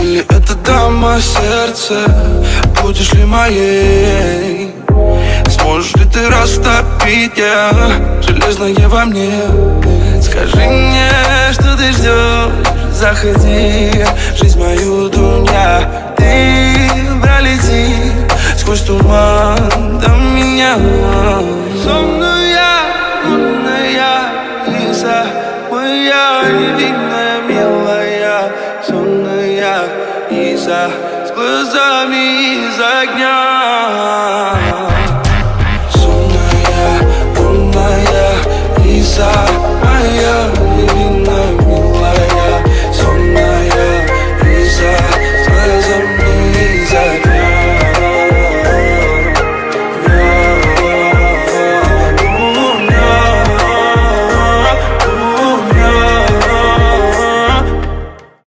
Или это дама сердце Будешь ли моей? Сможешь ли ты растопить я Железное во мне? Скажи мне, что ты ждешь Заходи, жизнь мою дуня Ты пролети сквозь туман до меня. Сонная, лунная Лиза моя невинная, милая Сонная Лиза с глазами из огня